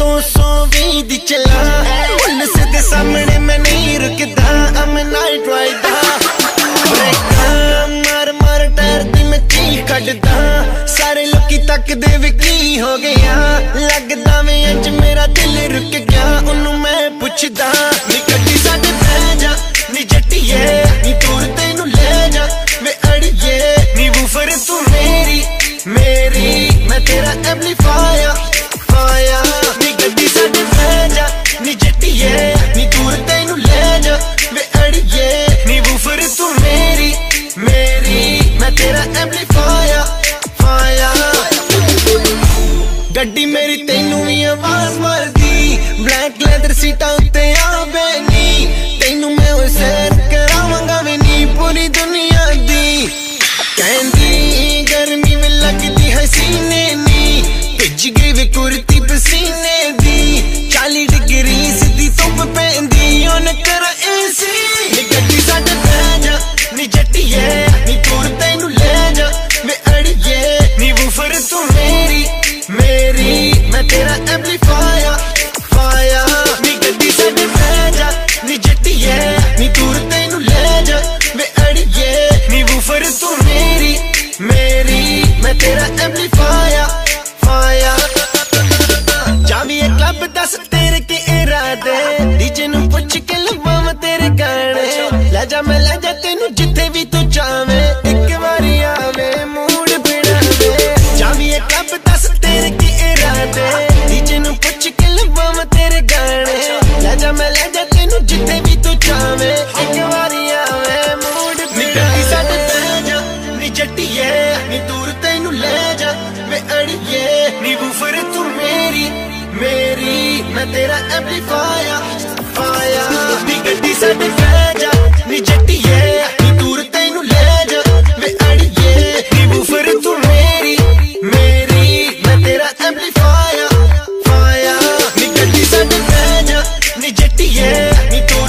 200 ਵੀ ਦੀ ਚਲਾ ਪੁਲਿਸ ਦੇ ਸਾਹਮਣੇ ਮੈਂ ਨਹੀਂ ਰੁਕਦਾ ਆਮ ਨਾਈਟ ਰਾਈਡਰ ਬ੍ਰੇਕਾਂ ਮਰ ਮਰ, ਟਾਇਰ ਦੀ ਮੈਂ ਚੀਖ ਕੱਢਦਾ। ਸਾਰੇ ਲੋਕੀ ਤੱਕਦੇ ਵੀ ਕੀ ਹੋ ਗਿਆ। ਲੱਗਦਾ ਵੇ ਅੱਜ ਮੇਰਾ ਦਿਲ ਰੁਕ ਗਿਆ, ਉਹਨੂੰ ਮੈਂ ਪੁੱਛਦਾ ਨਿਕੱਟੀ ਸਾਡੇ ਪੈ ਜਾ, ਨੀ ਜੱਟੀਏ, ਨੀ ਤੂੰ ਤੈਨੂੰ ਲੈ ਜਾ, ਵੇ ਅੜੀਏ, ਨੀ ਵੂਫਰ ਤੂੰ ਮੇਰੀ ਮੇਰੀ, ਮੈਂ ਤੇਰਾ ਐਮਪਲੀਫਾਇਰ black leather seat ਲੈ ਜਾ ਮੈਂ ਲੈ ਜਾ ਤੈਨੂੰ ਜਿੱਥੇ ਵੀ ਤੂੰ ਚਾਵੇਂ ਇੱਕ ਵਾਰੀ ਆਵੇ ਮੂਡ ਬਿੜਾਵੇ ਜਾਵੀ ਇਹ ਕਲੱਬ ਦੱਸ ਤੇਰੇ ਕੀ ਇਰਾਦੇ। ਡੀਜੇ ਨੂੰ ਪੁੱਛ ਕੇ ਲਵਾਂ ਤੇਰੇ ਗਾਣੇ। ਲੈ ਜਾ ਮੈਂ ਲੈ ਜਾ ਤੈਨੂੰ ਜਿੱਥੇ ਵੀ ਤੂੰ ਚਾਵੇਂ ਇੱਕ ਵਾਰੀ ਆਵੇ ਮੂਡ ਬਿੜਾਵੇ ਸਾਡੇ ਪੈ ਜਾ ਨੀ ਜੱਟੀਏ ਨੀ ਦੂਰ ਤੈਨੂੰ ਲੈ ਜਾ ਵੇ ਅੜੀਏ। ਨੀ ਬੂਫਰ ਤੂੰ ਮੇਰੀ ਮੇਰੀ ਮੈਂ ਤੇਰਾ ਐਮਪਲੀਫਾਇਰ 見と